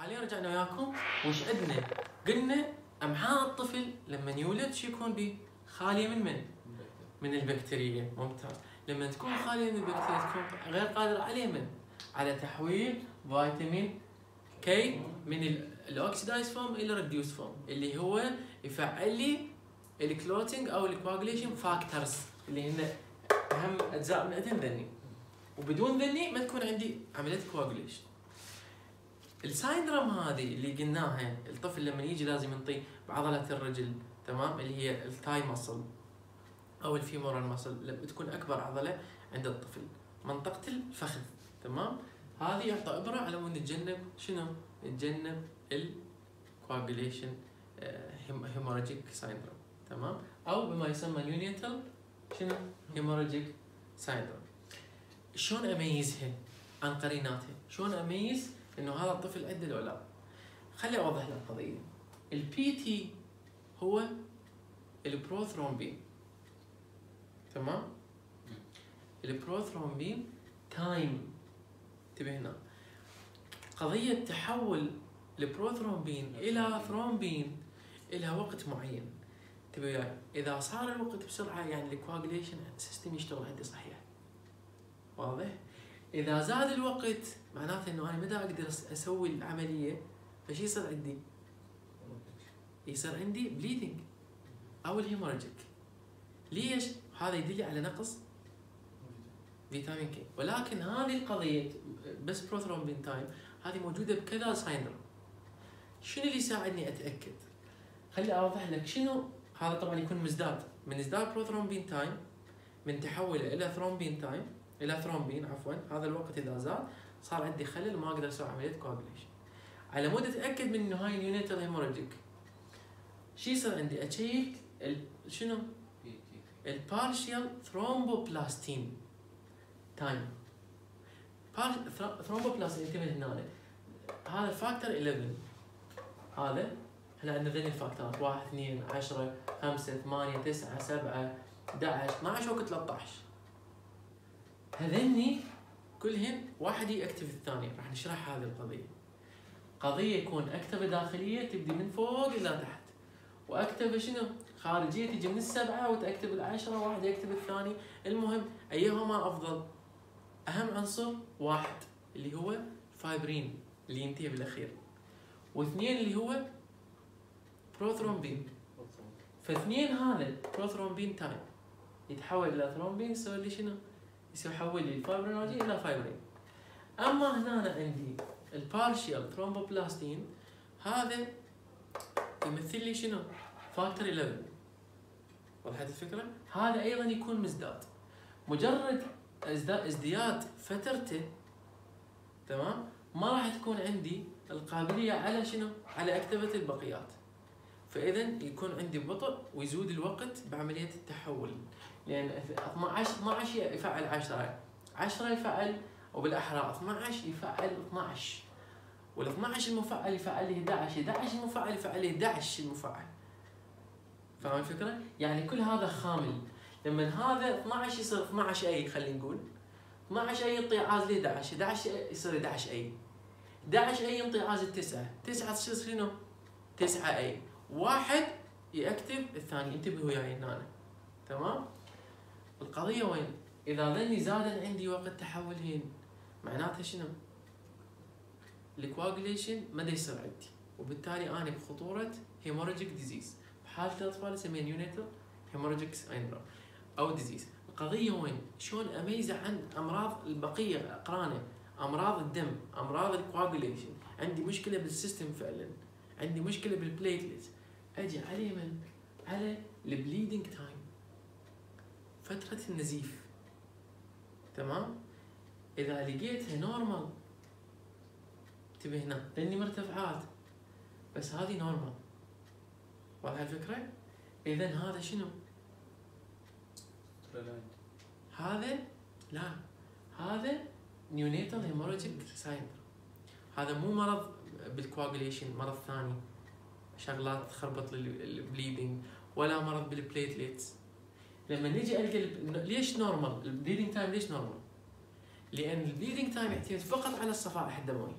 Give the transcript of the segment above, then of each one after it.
حاليا رجعنا وياكم وش عندنا؟ قلنا امعاء الطفل لما يولد شو يكون به؟ خالية من من؟ من البكتيريا ممتاز لما تكون خالية من البكتيريا تكون غير قادرة عليه من؟ على تحويل فيتامين K من ال oxidized form إلى reduced form اللي هو يفعل لي ال clotting أو ال coagulation factors اللي هن أهم أجزاء من عندهم ذني وبدون ذني ما تكون عندي عملية coagulation ال syndrome هذه اللي قلناها الطفل لما يجي لازم ينطي بعضله الرجل تمام اللي هي ال thigh muscle أو ال femoral muscle لما تكون أكبر عضلة عند الطفل منطقة الفخذ تمام هذه يعطى ابره على مود نتجنب شنو؟ نتجنب ال coagulation hemorrhagic syndrome تمام أو بما يسمى neonatal شنو؟ hemorrhagic syndrome شلون اميزها عن قريناتها؟ شلون أميز إنه هذا الطفل عنده لو لا؟ خلي أوضح لك القضية ال PT هو البروثرومبين تمام؟ ال prothrombin time. انتبه هنا. قضية تحول البروثرومبين إلى ثرومبين إلى وقت معين. انتبه وياي. إذا صار الوقت بسرعة يعني ال coagulation system يشتغل عندي صحيح. واضح؟ إذا زاد الوقت معناته إنه أنا متى أقدر أسوي العملية فشي يصير عندي؟ يصير عندي bleeding أو ال hemorrhagic ليش؟ هذا يدل على نقص فيتامين K ولكن هذه القضية بس prothrombin time هذه موجودة بكذا syndrome شنو اللي يساعدني أتأكد؟ خلي أوضح لك شنو هذا طبعا يكون مزداد. من ازداد prothrombin time من تحوله إلى thrombin time إلى ثرومبين عفوا. هذا الوقت إذا زاد صار عندي خلل ما أقدر أسوي عملية coagulation على مود أتأكد من انه هاي ال neonatal hemorrhagic شو يصير عندي؟ أ check شنو؟ ال partial thromboplastin تايم ثرومبوبلاستين انتبه هنا هذا فاكتور 11 هذا إحنا عندنا ذني الفاكتورات 1 2 10 5 8 9 7 11 12 وقت 13 هذني كلهن واحد يكتب الثاني. راح نشرح هذه القضية. قضية يكون أكتبة داخلية تبدي من فوق إلى تحت. وأكتبة شنو؟ خارجية تجي من السبعة وتكتب العشرة واحد يكتب الثاني. المهم أيهما أفضل؟ أهم عنصر واحد اللي هو فايبرين اللي ينتهي بالأخير. واثنين اللي هو بروثرومبين. فاثنين هذا prothrombin time. يتحول إلى ثرومبين يسوي لي شنو؟ يحول لي ال fibrinogen إلى فايبرين أما هنا عندي ال partial thromboplastin هذا يمثل لي شنو؟ فاكتور 11 وضحت الفكرة؟ هذا أيضا يكون مزداد مجرد ازدياد فترته تمام ما راح تكون عندي القابلية على شنو؟ على اكتبه البقيات فاذا يكون عندي بطء ويزود الوقت بعملية التحول لأن 12 12 يفعل 10 10 يفعل وبالأحرى 12 يفعل 12 وال 12 المفعل يفعل لي 11 11 المفعل يفعل لي 11 المفعل. فاهم الفكرة؟ يعني كل هذا خامل. لما هذا 12 يصير 12 أي خلينا نقول. 12 أي يعطي عازل 11 11 يصير 11 أي. 11 أي ينطي عازل 9 9 تصير شنو؟ 9 أي. واحد يكتب الثاني انتبهوا وياي هنا. تمام؟ القضية وين؟ إذا ظني زاد عندي وقت تحولهن معناتها شنو؟ ال coagulation ما يصير عندي وبالتالي أنا بخطورة hemorrhagic disease بحالة الأطفال يسميها neonatal hemorrhagic syndrome أو disease القضية وين؟ شلون أميزة عن أمراض البقية؟ أقرانه. أمراض الدم أمراض ال coagulation عندي مشكلة بال system فعلا. عندي مشكلة بال platelet أجي عليه من على ال bleeding time فترة النزيف. تمام؟ إذا لقيتها normal انتبه هنا لأني مرتفعات. بس هذه normal واضحة الفكرة؟ اذا هذا شنو؟ هذا؟ لا. هذا neonatal hemorrhagic syndrome هذا مو مرض بال coagulation مرض ثاني. شغلات تخربط ال bleeding ولا مرض بال platelets لما نجي ألقى ليش normal ال bleeding time ليش normal لأن ال bleeding time يعتمد فقط على الصفائح الدموية.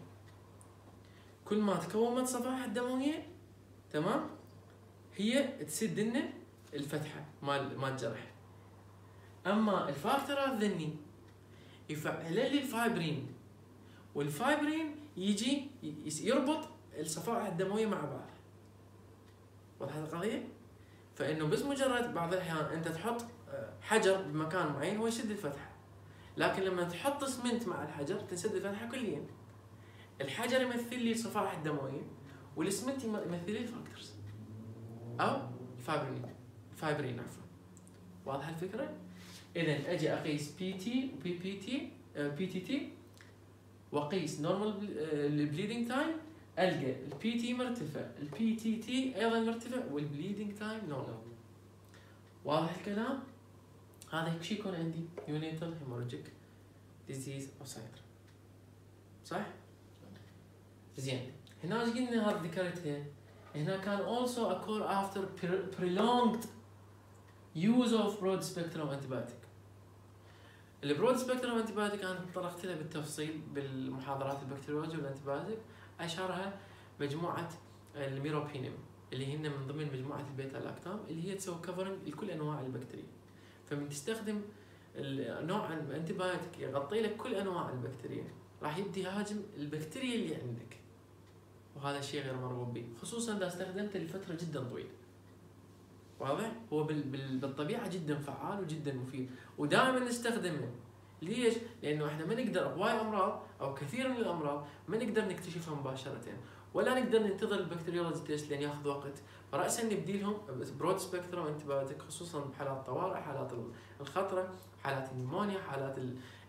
كل ما تكومت صفائح الدموية تمام؟ هي تسد لنا الفتحة مال مال الجرح أما ال factor الذني يفعل لي ال fibrin وال fibrin يجي يربط الصفائح الدموية مع بعض. وضحت القضية؟ فإنه بس مجرد بعض الأحيان أنت تحط آه، حجر بمكان معين هو يسد الفتحة. لكن لما تحط اسمنت مع الحجر تنسد الفتحة كليا. الحجر يمثل لي الصفائح الدموية والاسمنت يمثل لي ال factors. أو ال fibrin ال fibrin عفوا. واضحة الفكرة؟ اذا أجي أقيس PT و PPT PTT وأقيس normal ال bleeding time ألقى ال PT مرتفع ال PTT أيضا مرتفع وال bleeding time normal واضح الكلام؟ هذا شيء يكون عندي. neonatal hemorrhagic disease أو سايتر صح؟ زين. هنا إيش قلنا هذا ذكرتها؟ هنا كان also occur after prolonged use of broad spectrum antibiotic. ال broad spectrum antibiotic أنا تطرقت لها بالتفصيل بالمحاضرات البكتيريولوجيا وال antibiotic أشهرها مجموعة ال meropenem اللي هن من ضمن مجموعة البيتا لاكتام اللي هي تسوي covering لكل أنواع البكتيريا. فمن تستخدم نوع antibiotic يغطي لك كل أنواع البكتيريا. راح يبدي يهاجم البكتيريا اللي عندك. وهذا شيء غير مرغوب به خصوصا إذا استخدمته لفترة جدا طويلة. واضح؟ هو بالطبيعة جدا فعال وجدا مفيد. ودائما نستخدمه ليش؟ لأنه إحنا ما نقدر بهواي أمراض أو كثير من الأمراض ما نقدر نكتشفها مباشرة ولا نقدر ننتظر ال bacteriology test لأن ياخذ وقت. فراسا نبدي لهم broad spectrum antibiotic خصوصا بحالات الطوارئ حالات الخطرة حالات ال pneumonia حالات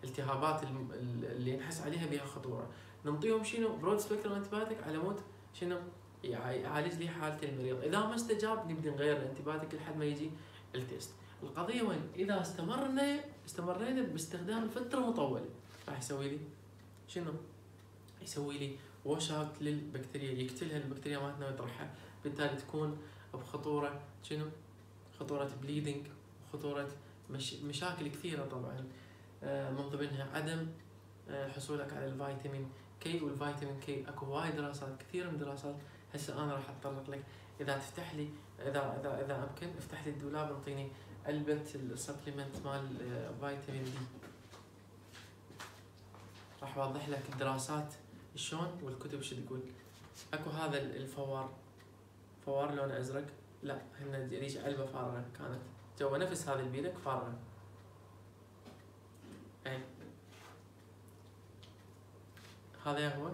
الالتهابات اللي نحس عليها بها خطورة. نعطيهم شنو؟ broad spectrum antibiotic على مود شنو؟ يعالج لي حاله المريض. إذا ما استجاب نبدي نغير ال antibiotic لحد ما يجي ال test. القضية وين؟ إذا استمرنا استمرينا باستخدام فتره مطوله راح يسوي لي؟ شنو؟ يسوي لي wash out للبكتيريا. يقتلها البكتيريا مالتنا ويطرحها. بالتالي تكون بخطورة شنو؟ خطورة bleeding وخطوره مش مشاكل كثيرة طبعا آه، من ضمنها عدم آه، حصولك على الفيتامين K والفيتامين K أكو وايد دراسات كثير من الدراسات هسه أنا راح أتطرق لك. إذا تفتح لي اذا اذا إذا أمكن افتح لي الدولاب انطيني علبه ال supplement مال فيتامين D راح اوضح لك الدراسات شلون والكتب شو تقول. اكو هذا الفوار. فوار لونه ازرق. لا هنا ريش علبة فارغة كانت. جوا نفس هذه البيلك فارغة. اي هذا هو.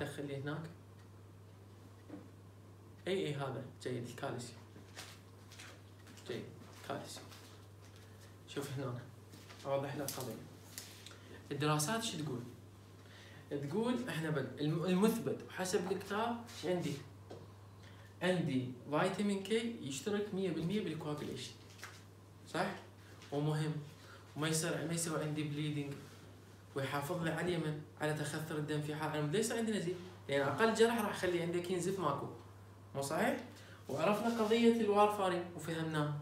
دخل لي هناك. اي اي هذا. جيد الكالسيوم. كالسيوم شوف هنا اوضح لك قضيه الدراسات شو تقول؟ تقول إحنا بد المثبت وحسب الكتاب إيش عندي؟ عندي فيتامين K يشترك 100% بال coagulation صح؟ ومهم وما يصير ما يسوي عندي bleeding ويحافظ لي على اليمن على تخثر الدم في حال ليس عندي نزيف؟ لأن أقل جرح راح يخلي عندك ينزف ماكو مو صحيح؟ وعرفنا قضية الوارفارين وفهمناها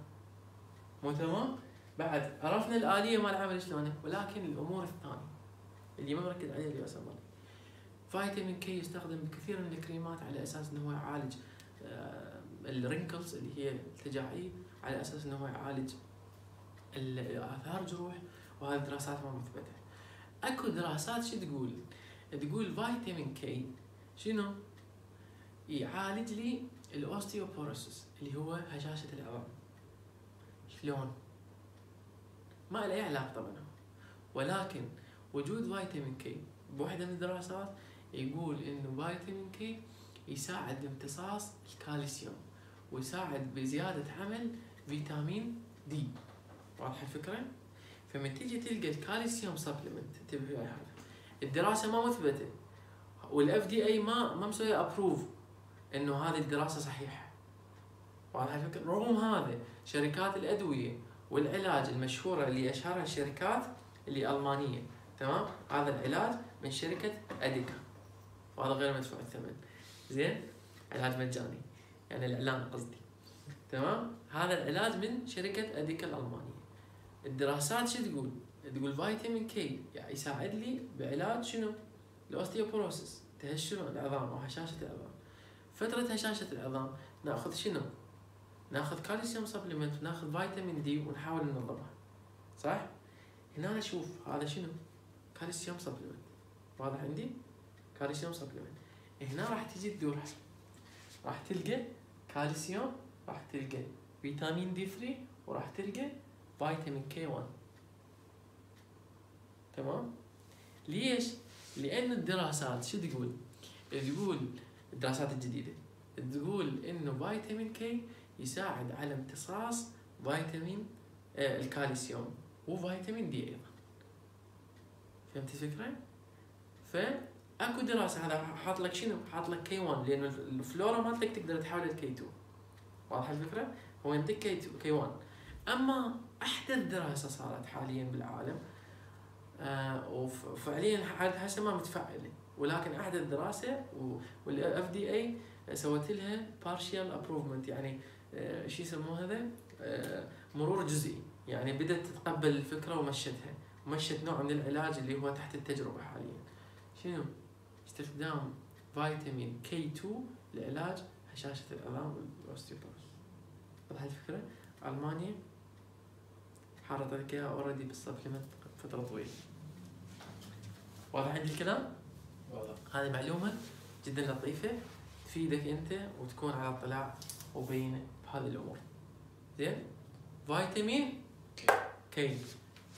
مو تمام؟ بعد عرفنا الآلية مال العمل شلونه ولكن الأمور الثانية اللي ما مركز عليها اللي أسمى فيتامين K يستخدم بكثير من الكريمات على أساس أنه هو يعالج آه، ال wrinkles اللي هي التجاعيد على أساس أنه هو يعالج آثار جروح وهذه الدراسات ما مثبتة أكو دراسات شو تقول؟ تقول فيتامين K شنو؟ يعالج لي ال osteoporosis اللي هو هشاشة العظام شلون؟ ما له أي علاقة طبعا. ولكن وجود فيتامين K بوحدة من الدراسات يقول إنه فيتامين K يساعد بامتصاص الكالسيوم ويساعد بزيادة عمل فيتامين D. واضحة الفكرة؟ فمن تيجي تلقى الكالسيوم supplement انتبهوا الدراسة ما مثبتة. وال FDA ما ما مسوي approve إنه هذه الدراسة صحيحة. واضح الفكرة رغم هذا شركات الأدوية والعلاج المشهورة اللي أشهرها الشركات اللي ألمانية تمام؟ هذا العلاج من شركة أديكا. وهذا غير مدفوع الثمن. زين؟ علاج مجاني. يعني الإعلان قصدي. تمام؟ هذا العلاج من شركة أديكا الألمانية. الدراسات شو تقول؟ تقول فيتامين K يعني يساعد لي بعلاج شنو؟ ال osteoporosis تهشر العظام أو هشاشة العظام. فترة هشاشه العظام نأخذ شنو؟ نأخذ كالسيوم supplement ونأخذ فيتامين D ونحاول ننظمها صح؟ هنا أشوف هذا شنو؟ كالسيوم supplement واضح عندي؟ كالسيوم supplement هنا راح تجي تدور راح تلقى كالسيوم راح تلقى فيتامين D 3 وراح تلقى فيتامين K 1 تمام؟ ليش؟ لأن الدراسات شو تقول؟ تقول الدراسات الجديدة تقول إنه فيتامين K يساعد على امتصاص فيتامين آه الكالسيوم وفيتامين D أيضا فهمت الفكرة؟ فأكو دراسة هذا حاط لك شنو؟ حاط لك K 1 لأن الفلورا مالتك تقدر تحولها ل K 2 واضح الفكرة؟ هو ينطيك K 2 K 1 أما أحدث دراسة صارت حاليا بالعالم آه وفعليا هسه ما متفعله ولكن احدث دراسه وال FDA سوت لها partial approvement يعني آه شو يسموه هذا؟ آه مرور جزئي. يعني بدأت تتقبل الفكرة ومشتها. ومشت نوع من العلاج اللي هو تحت التجربة حاليا. شنو؟ استخدام فيتامين كي 2 لعلاج هشاشة العظام وال osteoporosis واضحه الفكرة ألمانيا حاطط لك اياها already بال supplement فترة طويلة. واضح عندي الكلام؟ واضح هذه معلومة جدا لطيفة تفيدك أنت وتكون على اطلاع وبينة بهذه الأمور. زين؟ فيتامين كي.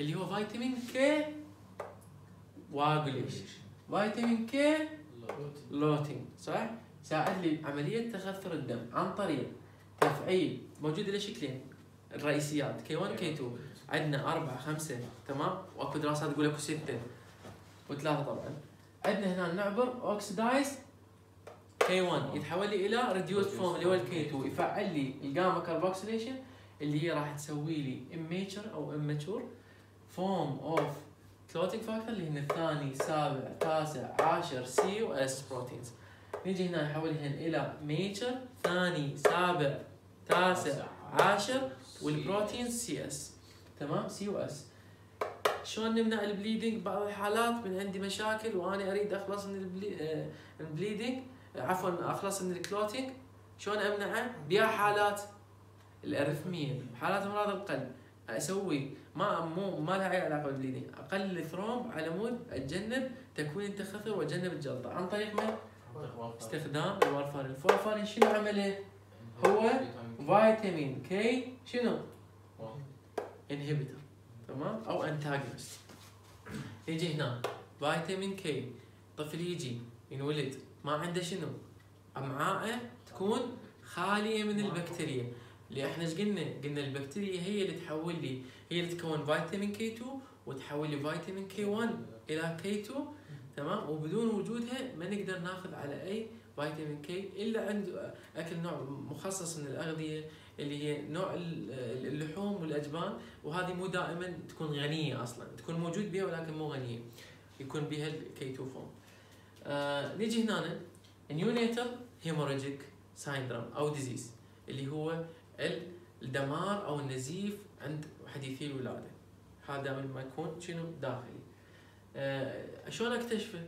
اللي هو فيتامين كي كواجوليشن فيتامين, clotting صح؟ ساعد لي عملية تخثر الدم عن طريق تفعيل موجود له شكلين. الرئيسيات كي 1 كي 2 عندنا أربعة خمسة تمام؟ وأكو دراسات تقول أكو ستة. وثلاثة طبعا. عندنا هنا نعبر oxidized كي 1 يتحول لي إلى reduced form اللي هو الكي 2 يفعل لي ال gamma carboxylation اللي هي راح تسوي لي immature أو immature form of clotting factor اللي هن الثاني سابع تاسع عاشر C و S proteins نيجي هنا نحولهن إلى mature ثاني سابع تاسع عاشر وال protein C S تمام؟ C و S شلون نمنع ال bleeding بعض الحالات؟ من عندي مشاكل وأنا أريد أخلص من آه، ال bleeding عفوا أخلص من ال clotting. شلون أمنعه؟ بيا حالات ال arrhythmia حالات أمراض القلب. أسوي ما مو ما لها أي علاقة بال bleeding اقلل الثرومب على مود أتجنب تكوين التخثر وأتجنب الجلطة. عن طريق من؟ استخدام الورفارين الورفارين شنو عمله؟ هو فيتامين. كي شنو؟ inhibitor تمام؟ أو antagonist يجي هنا. فيتامين كي طفل يجي ينولد. ما عنده شنو؟ أمعاءه تكون خالية من البكتيريا. اللي إحنا إيش قلنا؟ قلنا البكتيريا هي اللي تحول لي هي اللي تكون فيتامين كي 2 وتحول لي فيتامين كي 1 إلى كي 2 تمام؟ وبدون وجودها ما نقدر ناخذ على أي فيتامين كي إلا عند أكل نوع مخصص من الأغذية اللي هي نوع اللحوم والأجبان وهذه مو دائما تكون غنية أصلا. تكون موجود بها ولكن مو غنية. يكون بها الكي 2 form آه هنا neonatal hemorrhagic syndrome أو disease اللي هو الدمار أو النزيف عند حديثي الولادة. هذا لما يكون شنو؟ داخلي. آه شلون أكتشفه؟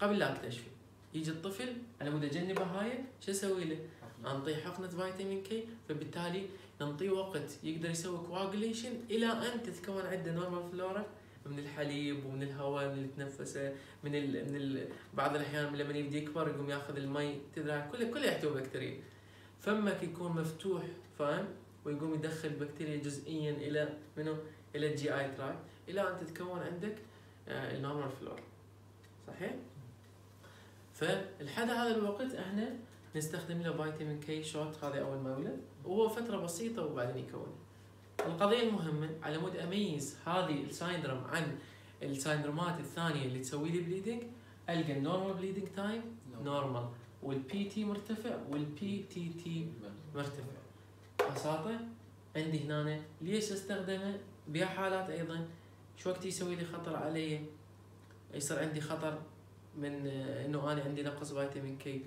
قبل لا أكتشفه. يجي الطفل على مود أجنبه هاي شو أسوي له؟ انطيه حقنة فيتامين كي فبالتالي نعطيه وقت يقدر يسوي coagulation إلى أن تتكون عنده normal flora من الحليب ومن الهواء من اللي يتنفسه من ال من ال بعض الأحيان لما يبدا يكبر يقوم ياخذ المي تدري كله كله يحتوي بكتيريا. فمك يكون مفتوح فاهم؟ ويقوم يدخل بكتيريا جزئيا إلى منو؟ إلى ال GI tract إلى أن تتكون عندك آه، ال normal flora صحيح؟ فلحد هذا الوقت إحنا نستخدم له فيتامين كي shot هذا أول ما يولد. وهو فترة بسيطة وبعدين يكون. القضية المهمة على مود أميز هذه ال syndrome عن السايندرومات الثانية اللي تسوي لي bleeding ألقى ال normal bleeding time normal وال PT مرتفع وال PTT مرتفع. ببساطة عندي هنا ليش أستخدمه؟ بحالات أيضا. شو وقت يسوي لي خطر علي؟ يصير عندي خطر من إنه أنا عندي نقص فيتامين كي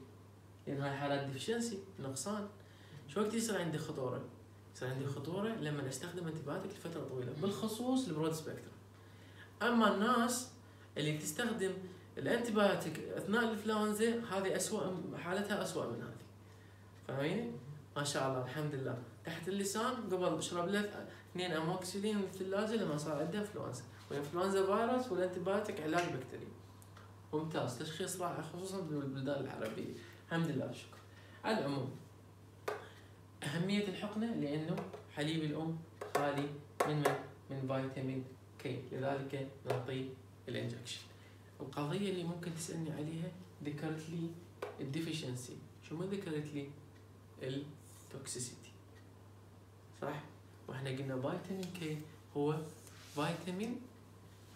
لأن هاي حالات deficiency نقصان. شو وقت يصير عندي خطورة؟ يصير عندي خطورة لما استخدم antibiotic لفترة طويلة بالخصوص ال broad spectrum أما الناس اللي تستخدم ال antibiotic أثناء الانفلونزا هذه اسوء حالتها اسوء من هذه. فاهمين؟ ما شاء الله الحمد لله. تحت اللسان قبل اشرب له اثنين أموكسيلين من الثلاجة لما صار عنده انفلونزا والانفلونزا فيروس وال antibiotic علاج بكتيري. ممتاز. تشخيص رائع خصوصا بالبلدان العربية. الحمد لله والشكر. على العموم أهمية الحقنة لأنه حليب الأم خالي من من؟ من فيتامين كي لذلك نعطيه ال injection. القضية اللي ممكن تسألني عليها ذكرت لي ال deficiency شو ما ذكرت لي؟ ال toxicity صح؟ وإحنا قلنا فيتامين كي هو فيتامين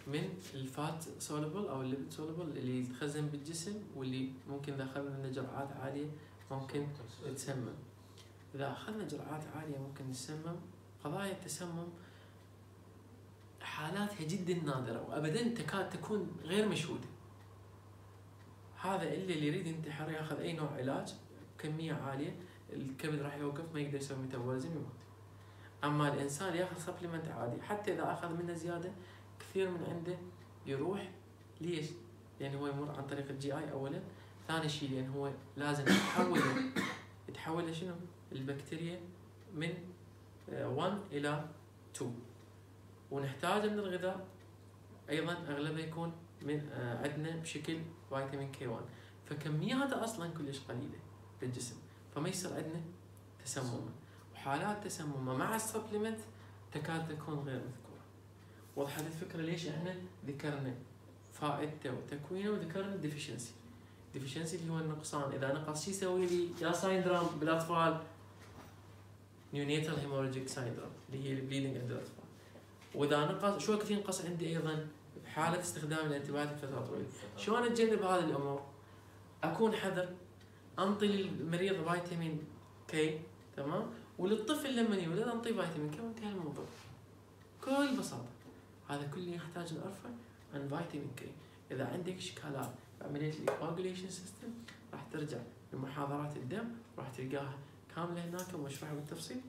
من ال fat soluble أو ال lipid soluble اللي يتخزن بالجسم واللي ممكن إذا أخذنا منه جرعات عالية ممكن تسمم. إذا أخذنا جرعات عالية ممكن نسمم. قضايا التسمم حالاتها جدا نادرة وابدا تكاد تكون غير مشهودة. هذا اللي, اللي يريد ينتحر ياخذ أي نوع علاج بكميه عالية. الكبد راح يوقف ما يقدر يسوي ميتابوليزم يموت. أما الإنسان ياخذ سبلمنت عادي. حتى إذا أخذ منه زيادة كثير من عنده يروح. ليش؟ لأن هو يمر عن طريق ال GI اولا. ثاني شيء لأن هو لازم يتحول يتحول لشنو؟ البكتيريا من 1 آه، إلى 2 ونحتاج من الغذاء. أيضا أغلبه يكون من آه، عندنا بشكل فيتامين كي 1 فكمياته أصلا كلش قليلة بالجسم. فما يصير عندنا تسمم وحالات تسمم مع ال supplement تكاد تكون غير مذكوره وضحت الفكرة ليش إحنا ذكرنا فائدته وتكوينة وذكرنا ال deficiency deficiency اللي هو النقصان. إذا نقص شو يسوي لي؟ يا syndrome بالاطفال neonatal hemorrhagic syndrome اللي هي ال bleeding عند الأطفال. وإذا نقص شو وقت ينقص عندي أيضا؟ بحالة استخدام ال antibiotic فترة طويلة. شلون أتجنب هذه الأمور؟ أكون حذر أنطي للمريض فيتامين K تمام؟ وللطفل لما يولد انطي فيتامين K وانتهى الموضوع. بكل بساطة. كله يحتاج نعرفه عن فيتامين K إذا عندك إشكالات بعمليه ال coagulation system راح ترجع لمحاضرات الدم راح تلقاها كاملة هناك ومشروحة بالتفصيل.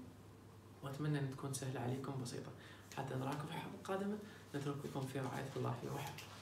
وأتمنى إن تكون سهلة عليكم بسيطة. حتى نراكم في الحلقة القادمه نترككم في رعاية الله وحفظه